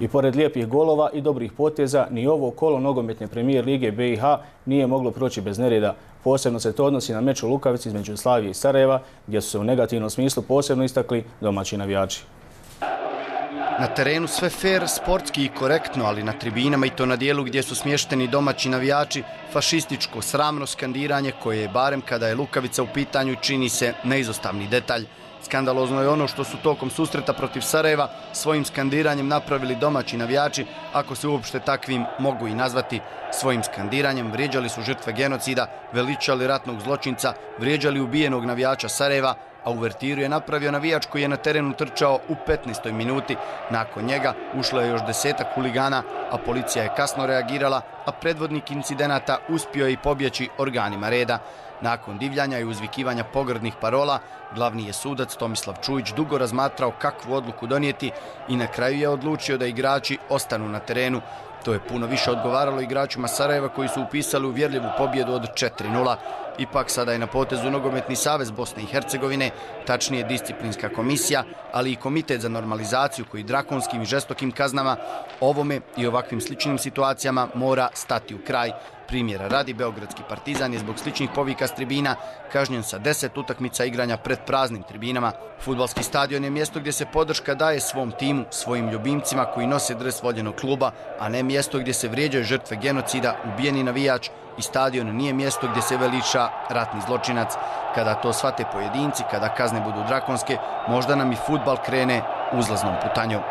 I pored lijepih golova i dobrih poteza, ni ovo kolo nogometne premijer Lige BiH nije moglo proći bez nereda. Posebno se to odnosi na meč u Lukavici između Slavije i Sarajeva, gdje su se u negativnom smislu posebno istakli domaći navijači. Na terenu sve fair, sportski i korektno, ali na tribinama i to na dijelu gdje su smješteni domaći navijači, fašističko, sramno skandiranje koje je barem kada je Lukavica u pitanju čini se neizostavni detalj. Skandalozno je ono što su tokom susreta protiv Sarajeva svojim skandiranjem napravili domaći navijači, ako se uopšte takvim mogu i nazvati. Svojim skandiranjem vrijeđali su žrtve genocida, veličali ratnog zločinca, vrijeđali ubijenog navijača Sarajeva, a uvertiru je napravio navijač koji je na terenu trčao u 15. minuti. Nakon njega ušlo je još desetak huligana, a policija je kasno reagirala, a predvodnik incidenata uspio je i pobjeći organima reda. Nakon divljanja i uzvikivanja pogrdnih parola, glavni je sudac Tomislav Čujić dugo razmatrao kakvu odluku donijeti i na kraju je odlučio da igrači ostanu na terenu. To je puno više odgovaralo igračima Sarajeva koji su upisali uvjerljivu pobjedu od 4-0. Ipak sada je na potezu Nogometni savez Bosne i Hercegovine, tačnije disciplinska komisija, ali i komitet za normalizaciju koji drakonskim i žestokim kaznama ovome i ovakvim sličnim situacijama mora stati u kraj. Primjera radi Beogradski partizan je zbog sličnih povika s tribina kažnjen sa deset utakmica igranja pred praznim tribinama. Futbalski stadion je mjesto gdje se podrška daje svom timu, svojim ljubimcima koji nose dres voljenog kluba, a ne mjesto gdje se vrijeđaju žrtve genocida, ubijeni navijač i stadion nije mjesto gdje se veliča ratni zločinac. Kada to svate pojedinci, kada kazne budu drakonske, možda nam i futbal krene uzlaznom putanjom.